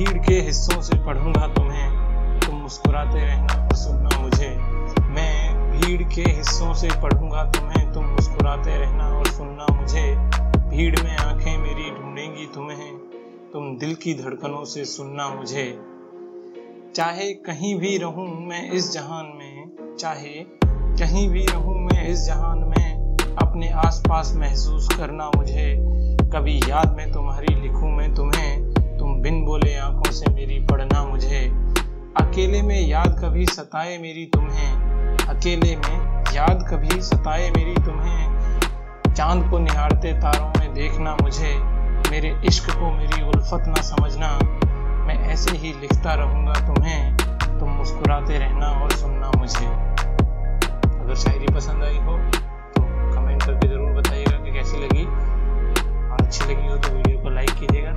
भीड़ के हिस्सों से पढ़ूँगा तुम्हें। तुम मुस्कुराते रहना सुनना मुझे। मैं भीड़ के हिस्सों से पढ़ूँगा तुम्हें। तुम मुस्कुराते रहना और सुनना मुझे। भीड़ में आँखें मेरी ढूंढेंगी तुम्हें। तुम दिल की धड़कनों से सुनना मुझे। चाहे कहीं भी रहूँ मैं इस जहान में, चाहे कहीं भी रहूँ मैं इस जहान में, अपने आसपास महसूस करना मुझे। कभी याद में तुम्हारी लिखूं आँखों से मेरी पढ़ना मुझे। अकेले में याद कभी सताए मेरी तुम्हें। अकेले में याद कभी सताए मेरी तुम्हें। चाँद को निहारते तारों में देखना मुझे। मेरे इश्क को मेरी उल्फत ना समझना। मैं ऐसे ही लिखता रहूँगा तुम्हें। तुम मुस्कुराते रहना और सुनना मुझे। अगर शायरी पसंद आई हो तो कमेंट करके ज़रूर बताइएगा कि कैसी लगी। और अच्छी लगी हो तो वीडियो को लाइक कीजिएगा।